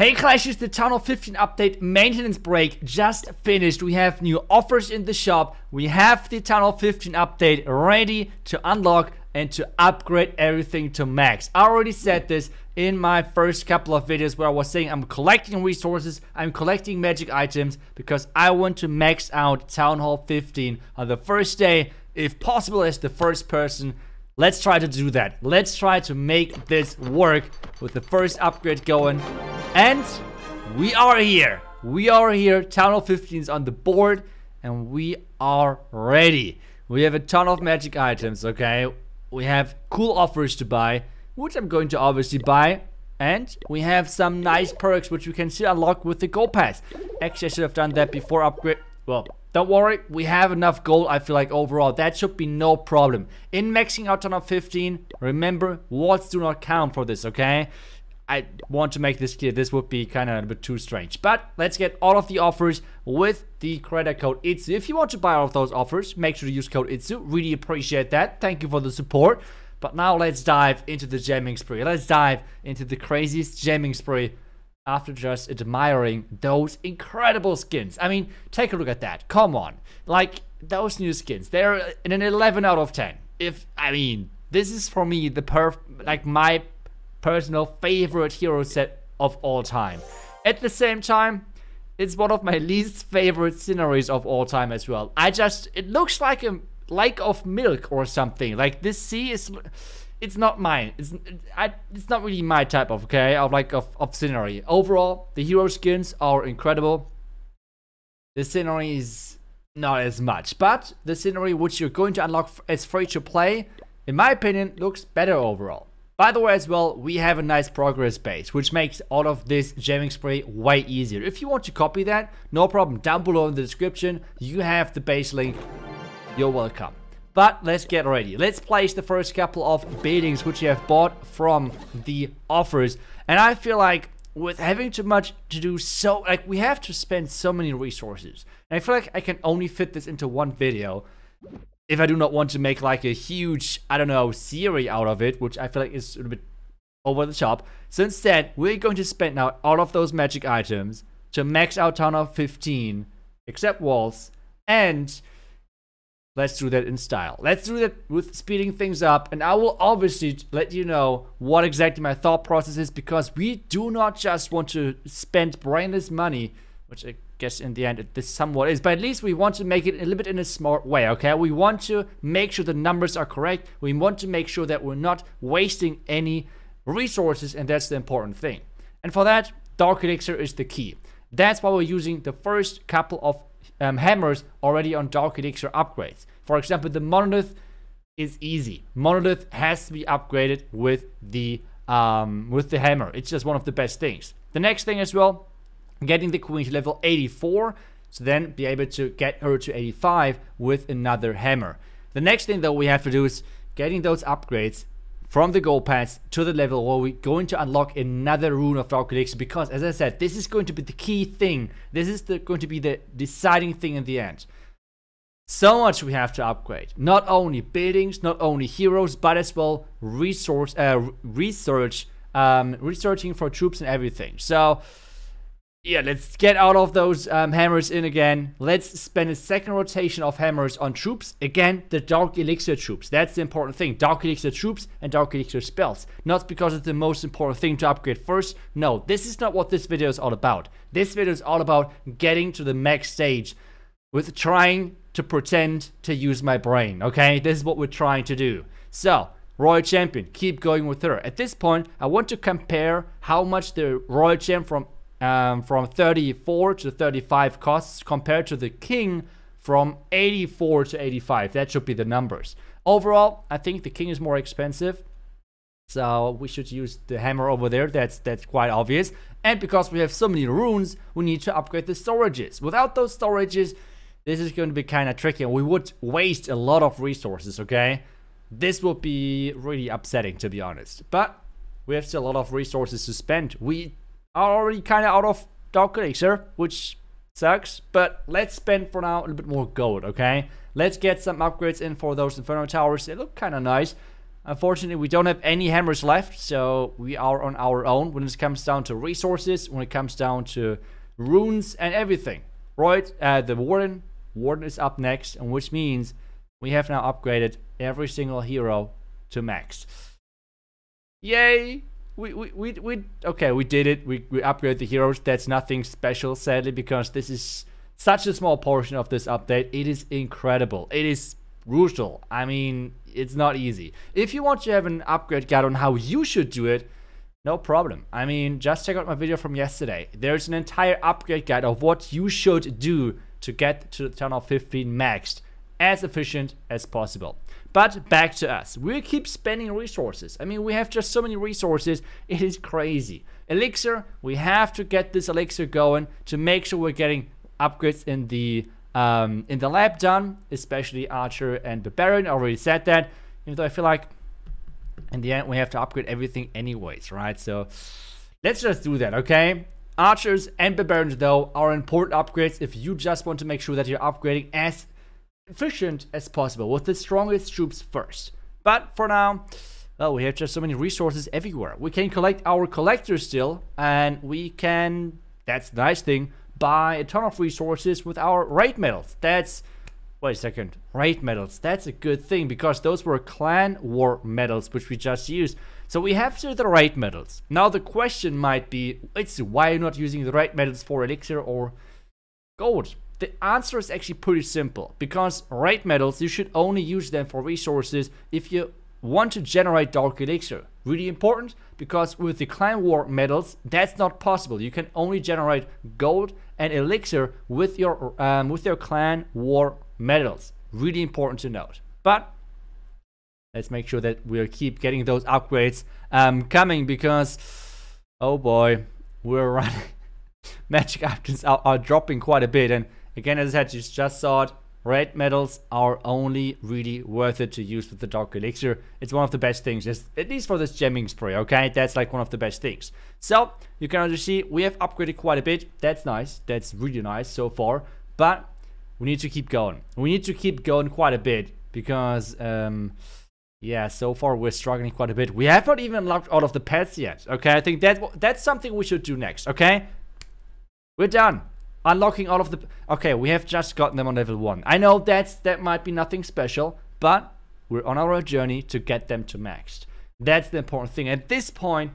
Hey Clashes, the Town Hall 15 update maintenance break just finished. We have new offers in the shop. We have the Town Hall 15 update ready to unlock and to upgrade everything to max. I already said this in my first couple of videos where I was saying I'm collecting resources, I'm collecting magic items because I want to max out Town Hall 15 on the first day, if possible as the first person Let's try to do that. Let's try to make this work with the first upgrade going. And we are here. We are here. Town Hall 15 is on the board. And we are ready. We have a ton of magic items, okay? We have cool offers to buy, which I'm going to obviously buy. And we have some nice perks, which we can still unlock with the gold pass. Actually, I should have done that before upgrade. Well, don't worry, we have enough gold, I feel like, overall. That should be no problem. In maxing out on 15, remember, walls do not count for this, okay? I want to make this clear. This would be kind of a bit too strange. But let's get all of the offers with the creator code ITZU. If you want to buy all of those offers, make sure to use code ITZU. Really appreciate that. Thank you for the support. But now let's dive into the gemming spree. Let's dive into the craziest gemming spree after just admiring those incredible skins. I mean, take a look at that. Come on. Like, those new skins, they're in an 11 out of 10. If, I mean, this is for me the perf, like my personal favorite hero set of all time. At the same time, it's one of my least favorite sceneries of all time as well. I just, it looks like a lake of milk or something. Like this sea is it's not mine. It's I, it's not really my type of okay of like of, of scenery. Overall, the hero skins are incredible. The scenery is not as much, but the scenery which you're going to unlock as free to play, in my opinion, looks better overall. By the way as well, we have a nice progress base, which makes all of this gemming spree way easier. If you want to copy that, no problem. Down below in the description, you have the base link. You're welcome. But let's get ready. Let's place the first couple of buildings which you have bought from the offers. And I feel like with having too much to do so like we have to spend so many resources. And I feel like I can only fit this into one video if I do not want to make like a huge, I don't know, series out of it, which I feel like is a bit over the top. So instead, we're going to spend now all of those magic items to max out Town Hall 15, except walls, and Let's do that in style. Let's do that with speeding things up. And I will obviously let you know what exactly my thought process is because we do not just want to spend brainless money, which I guess in the end this somewhat is, but at least we want to make it a little bit in a smart way, okay? We want to make sure the numbers are correct. We want to make sure that we're not wasting any resources, and that's the important thing. And for that, Dark Elixir is the key. That's why we're using the first couple of um, hammers already on Dark Elixir upgrades. For example, the Monolith is easy. Monolith has to be upgraded with the um, with the hammer. It's just one of the best things. The next thing as well, getting the queen to level 84, so then be able to get her to 85 with another hammer. The next thing that we have to do is getting those upgrades from the gold pass to the level where we're going to unlock another rune of Dark collection because as I said, this is going to be the key thing. This is the, going to be the deciding thing in the end. So much we have to upgrade. Not only buildings, not only heroes, but as well resource, uh, research, um, researching for troops and everything. So yeah, let's get out of those um, hammers in again. Let's spend a second rotation of hammers on troops. Again, the Dark Elixir troops. That's the important thing. Dark Elixir troops and Dark Elixir spells. Not because it's the most important thing to upgrade first. No, this is not what this video is all about. This video is all about getting to the max stage with trying to pretend to use my brain, okay? This is what we're trying to do. So, Royal Champion, keep going with her. At this point, I want to compare how much the Royal Champ from um, from 34 to 35 costs compared to the king from 84 to 85. That should be the numbers. Overall, I think the king is more expensive. So we should use the hammer over there. That's that's quite obvious. And because we have so many runes, we need to upgrade the storages. Without those storages, this is going to be kind of tricky. We would waste a lot of resources, okay? This would be really upsetting, to be honest. But we have still a lot of resources to spend. We are already kind of out of Dark Elixir, which sucks. But let's spend for now a little bit more gold, okay? Let's get some upgrades in for those Inferno Towers. They look kind of nice. Unfortunately, we don't have any hammers left, so we are on our own when it comes down to resources, when it comes down to runes and everything. Right, uh, the Warden, Warden is up next, and which means we have now upgraded every single hero to max. Yay! We, we, we, we, okay, we did it. We, we upgraded the heroes. That's nothing special, sadly, because this is such a small portion of this update. It is incredible. It is brutal. I mean, it's not easy. If you want to have an upgrade guide on how you should do it, no problem. I mean, just check out my video from yesterday. There's an entire upgrade guide of what you should do to get to the Town Hall 15 maxed as efficient as possible. But back to us. We keep spending resources. I mean, we have just so many resources. It is crazy. Elixir, we have to get this elixir going to make sure we're getting upgrades in the um, in the lab done, especially Archer and Barbarian. I already said that, even though I feel like in the end we have to upgrade everything anyways, right? So let's just do that, okay? Archers and Barbarians, though, are important upgrades if you just want to make sure that you're upgrading as efficient as possible with the strongest troops first. But for now, well, we have just so many resources everywhere. We can collect our collectors still, and we can, that's the nice thing, buy a ton of resources with our raid medals. That's, wait a second, raid medals. That's a good thing because those were clan war medals which we just used. So we have to the raid medals. Now the question might be, it's why not using the raid medals for elixir or gold? The answer is actually pretty simple because raid medals, you should only use them for resources if you want to generate dark elixir. Really important because with the clan war medals, that's not possible. You can only generate gold and elixir with your um, with your clan war medals. Really important to note. But let's make sure that we'll keep getting those upgrades um, coming because oh boy, we're running. Magic items are, are dropping quite a bit and again as I said you just saw it Raid medals are only really worth it to use with the Dark Elixir. It's one of the best things, at least for this gemming spree, okay? That's like one of the best things. So, you can already see we have upgraded quite a bit. That's nice. That's really nice so far. But we need to keep going. We need to keep going quite a bit because, um, yeah, so far we're struggling quite a bit. We have not even unlocked all of the pets yet, okay? I think that that's something we should do next, okay? We're done. Unlocking all of the... Okay, we have just gotten them on level 1. I know that's that might be nothing special, but we're on our journey to get them to maxed. That's the important thing. At this point,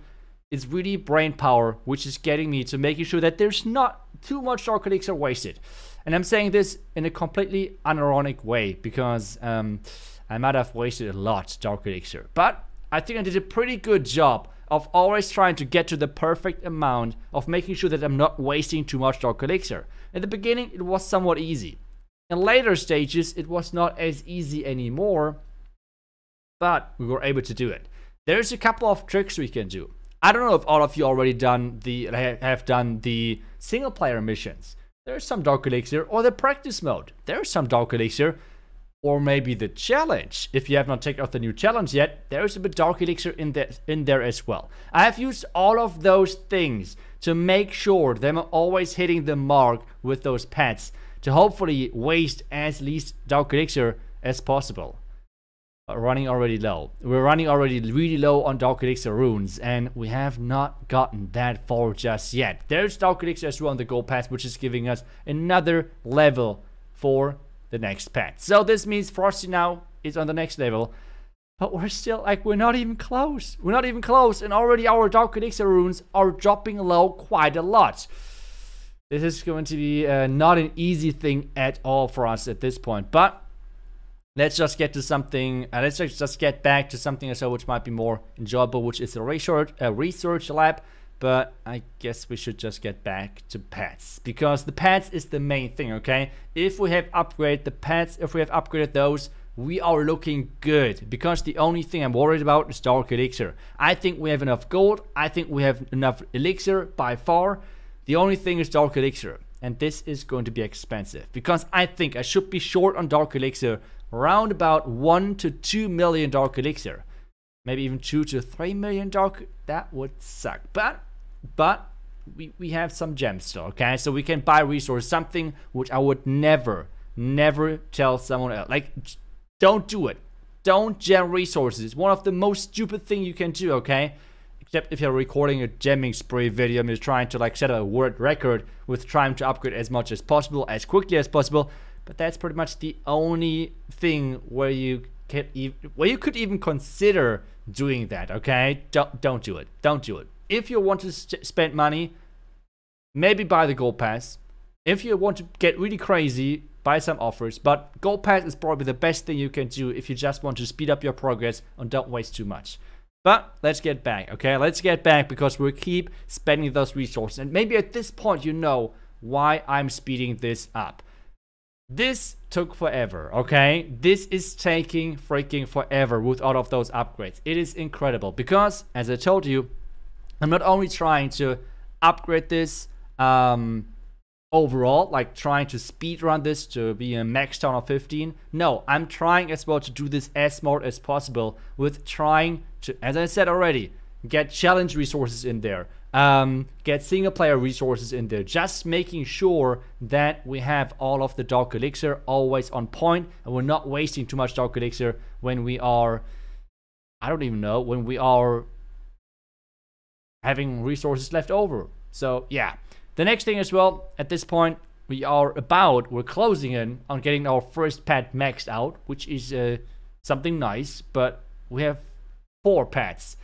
it's really brain power, which is getting me to making sure that there's not too much Dark Elixir wasted. And I'm saying this in a completely unironic way, because um, I might have wasted a lot Dark Elixir. But I think I did a pretty good job of always trying to get to the perfect amount of making sure that I'm not wasting too much Dark Elixir. In the beginning, it was somewhat easy. In later stages, it was not as easy anymore, but we were able to do it. There's a couple of tricks we can do. I don't know if all of you already done the have done the single player missions. There's some Dark Elixir or the practice mode. There's some Dark Elixir or maybe the challenge. If you have not checked out the new challenge yet, there is a bit Dark Elixir in there, in there as well. I have used all of those things to make sure that I'm always hitting the mark with those pets to hopefully waste as least Dark Elixir as possible. Running already low. We're running already really low on Dark Elixir runes and we have not gotten that far just yet. There's Dark Elixir as well on the gold pass which is giving us another level for the next pet. So this means Frosty now is on the next level. But we're still, like, we're not even close. We're not even close. And already our Dark Elixir runes are dropping low quite a lot. This is going to be uh, not an easy thing at all for us at this point. But let's just get to something, uh, let's just get back to something so which might be more enjoyable, which is a research, a research lab but I guess we should just get back to pets because the pets is the main thing, okay? If we have upgraded the pets, if we have upgraded those, we are looking good because the only thing I'm worried about is Dark Elixir. I think we have enough gold, I think we have enough Elixir by far. The only thing is Dark Elixir and this is going to be expensive because I think I should be short on Dark Elixir around about 1 to 2 million Dark Elixir maybe even two to three million dark that would suck but but we, we have some gems still okay so we can buy resource something which i would never never tell someone else like don't do it Don't gem resources. One of the most stupid thing you can do, okay? Except if you're recording a gemming spree video and you're trying to like set a world record with trying to upgrade as much as possible, as quickly as possible. But that's pretty much the only thing where you can even, where you could even consider doing that, okay? Don't don't do it. Don't do it. If you want to spend money, maybe buy the gold pass. If you want to get really crazy, buy some offers. But gold pass is probably the best thing you can do if you just want to speed up your progress and don't waste too much. But let's get back, okay? Let's get back because we'll keep spending those resources. And maybe at this point you know why I'm speeding this up. This took forever, okay? This is taking freaking forever with all of those upgrades. It is incredible because, as I told you, I'm not only trying to upgrade this um, overall, like trying to speed run this to be a max Town Hall 15. No, I'm trying as well to do this as smart as possible with trying to, as I said already, get challenge resources in there, um, get single player resources in there, just making sure that we have all of the Dark Elixir always on point and we're not wasting too much Dark Elixir when we are, I don't even know, when we are having resources left over. So yeah, the next thing as well, at this point, we are about, we're closing in on getting our first pet maxed out, which is uh, something nice, but we have four pets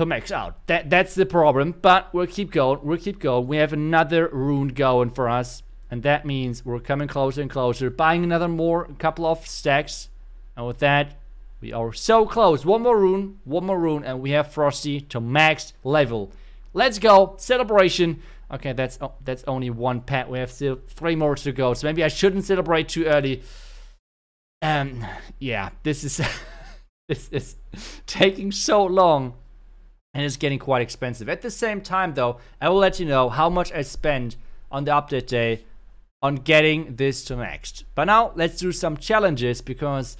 to max out. That That's the problem, but we'll keep going, we'll keep going. We have another rune going for us, and that means we're coming closer and closer, buying another more, couple of stacks, and with that, we are so close. One more rune, one more rune, and we have Frosty to max level. Let's go, celebration. Okay, that's oh, that's only one pet. We have still three more to go, so maybe I shouldn't celebrate too early. Um, yeah, this is this is taking so long and it's getting quite expensive. At the same time, though, I will let you know how much I spend on the update day on getting this to maxed. But now, let's do some challenges because,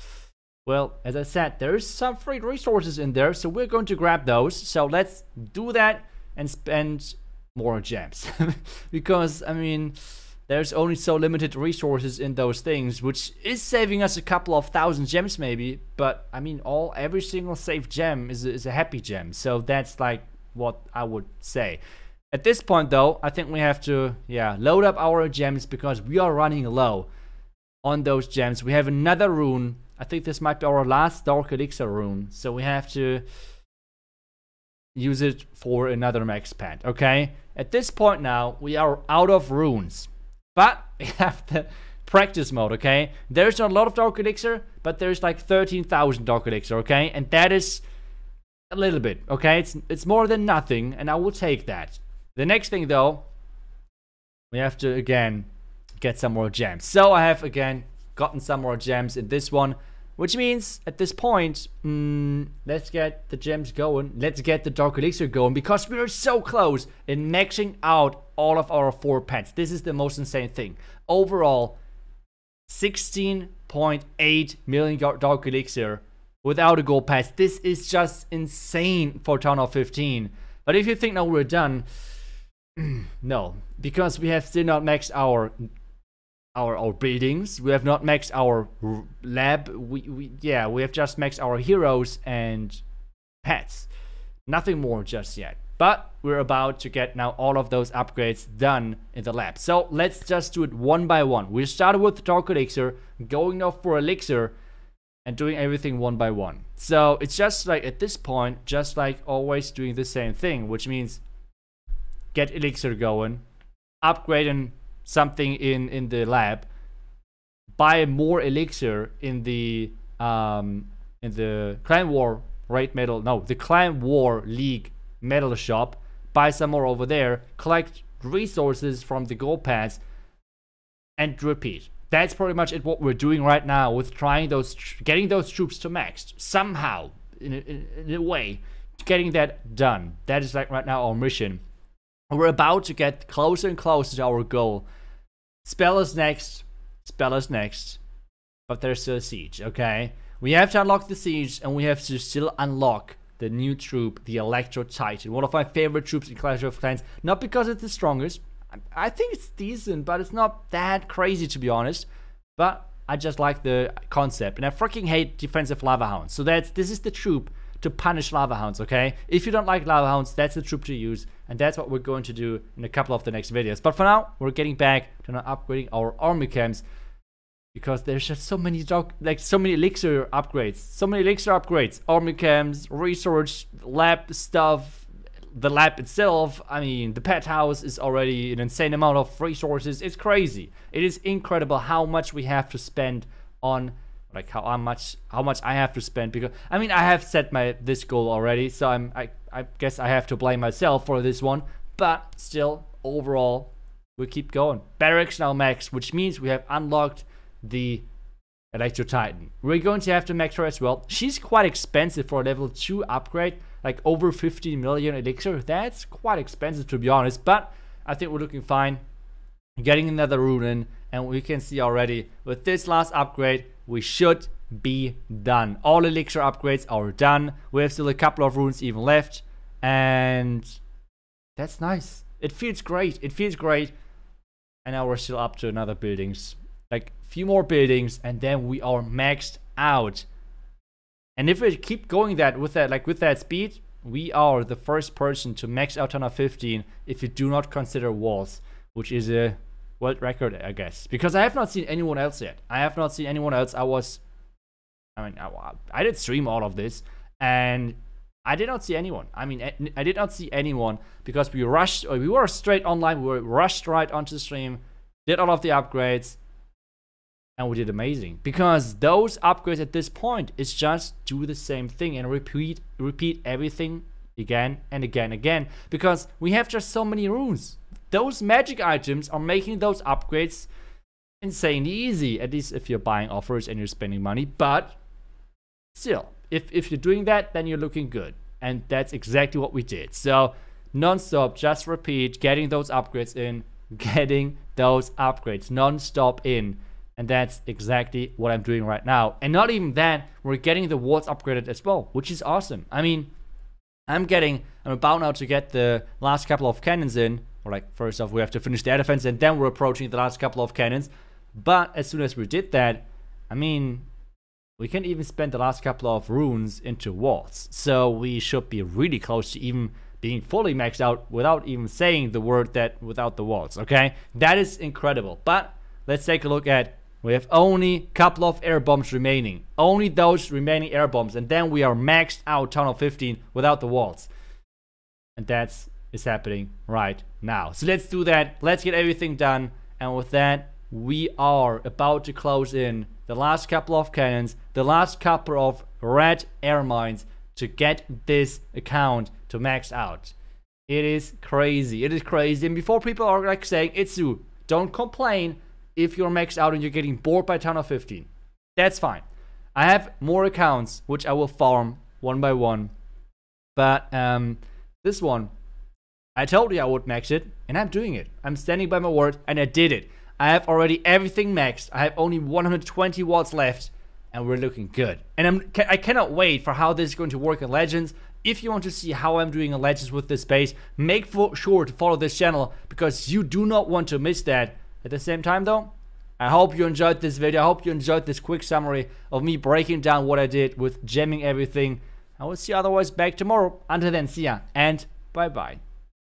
well, as I said, there's some free resources in there, so we're going to grab those. So let's do that and spend more gems. because, I mean, there's only so limited resources in those things, which is saving us a couple of thousand gems maybe, but I mean all every single saved gem is a, is a happy gem, so that's like what I would say. At this point though, I think we have to yeah load up our gems because we are running low on those gems. We have another rune. I think this might be our last Dark Elixir rune, so we have to use it for another max pad, okay? At this point now, we are out of runes. But we have the practice mode, okay? There's not a lot of Dark Elixir, but there's like 13,000 Dark Elixir, okay? And that is a little bit, okay? It's, it's more than nothing, and I will take that. The next thing, though, we have to, again, get some more gems. So I have, again, gotten some more gems in this one. Which means, at this point, mm, let's get the gems going. Let's get the Dark Elixir going because we are so close in maxing out all of our four pets. This is the most insane thing. Overall, 16.8 million Dark Elixir without a gold pass. This is just insane for Town Hall 15. But if you think now we're done, no, because we have still not maxed our our, our buildings. We have not maxed our lab. We, we yeah, we have just maxed our heroes and pets. Nothing more just yet. But we're about to get now all of those upgrades done in the lab. So let's just do it one by one. We started with the Dark Elixir, going off for Elixir, and doing everything one by one. So it's just like at this point, just like always doing the same thing, which means get Elixir going, upgrading something in in the lab, buy more elixir in the um in the clan war raid medal no the clan war league medal shop buy some more over there collect resources from the gold pass and repeat. That's pretty much it what we're doing right now with trying those getting those troops to max somehow in a, in a way getting that done. That is like right now our mission. We're about to get closer and closer to our goal Spell is next. Spell is next. But there's still a siege, okay? We have to unlock the siege, and we have to still unlock the new troop, the Electro Titan. One of my favorite troops in Clash of Clans. Not because it's the strongest. I think it's decent, but it's not that crazy, to be honest. But I just like the concept, and I freaking hate defensive lava hounds. So that's this is the troop to punish lava hounds. Okay, if you don't like lava hounds, that's the troop to use, and that's what we're going to do in a couple of the next videos. But for now, we're getting back to now upgrading our army camps because there's just so many dog like so many elixir upgrades. So many elixir upgrades. Army camps research lab stuff the lab itself. I mean the pet house is already an insane amount of resources. It's crazy. It is incredible how much we have to spend on like how much how much i have to spend because i mean i have set my this goal already so i'm i, I guess i have to blame myself for this one but still overall we keep going barracks now max which means we have unlocked the Electro Titan. We're going to have to max her as well. She's quite expensive for a level 2 upgrade, like over 50 million elixir. That's quite expensive to be honest, but I think we're looking fine. Getting another rune in, and we can see already with this last upgrade, we should be done. All elixir upgrades are done. We have still a couple of runes even left, and that's nice. It feels great. It feels great. And now we're still up to another buildings like few more buildings and then we are maxed out and if we keep going that with that like with that speed we are the first person to max out on a 15 if you do not consider walls which is a world record i guess. Because i have not seen anyone else yet. I have not seen anyone else. I was i mean i, I did stream all of this and I did not see anyone. I mean, eh, I did not see anyone because we rushed, uh, we were straight online, we were rushed right onto the stream, did all of the upgrades, and we did amazing. Because those upgrades at this point is just do the same thing and repeat repeat everything again and again again. Because we have just so many runes those magic items are making those upgrades insanely easy at least if you're buying offers and you're spending money but still if, if you're doing that then you're looking good and that's exactly what we did so non-stop just repeat getting those upgrades in getting those upgrades non-stop in and that's exactly what I'm doing right now. And not even that, we're getting the wards upgraded as well, which is awesome. I mean, I'm getting, I'm about now to get the last couple of cannons in. Like, first off, we have to finish the air defense, and then we're approaching the last couple of cannons. But as soon as we did that, I mean, we can even spend the last couple of runes into walls. So we should be really close to even being fully maxed out without even saying the word that without the walls, okay? That is incredible. But let's take a look at we have only a couple of air bombs remaining. Only those remaining air bombs. And then we are maxed out Town Hall 15 without the walls. And that's is happening right now. So let's do that. Let's get everything done. And with that, we are about to close in the last couple of cannons, the last couple of red air mines to get this account to max out. It is crazy. It is crazy. And before people are like saying, iTzu, don't complain if you're maxed out and you're getting bored by Town Hall 15. That's fine. I have more accounts which I will farm one by one. But um, this one, I told you I would max it, and I'm doing it. I'm standing by my word, and I did it. I have already everything maxed. I have only 120 watts left, and we're looking good. And I'm, I cannot wait for how this is going to work in Legends. If you want to see how I'm doing in Legends with this base, make sure to follow this channel because you do not want to miss that. At the same time though, I hope you enjoyed this video. I hope you enjoyed this quick summary of me breaking down what I did with gemming everything. I will see you otherwise back tomorrow. Until then, see ya and bye bye.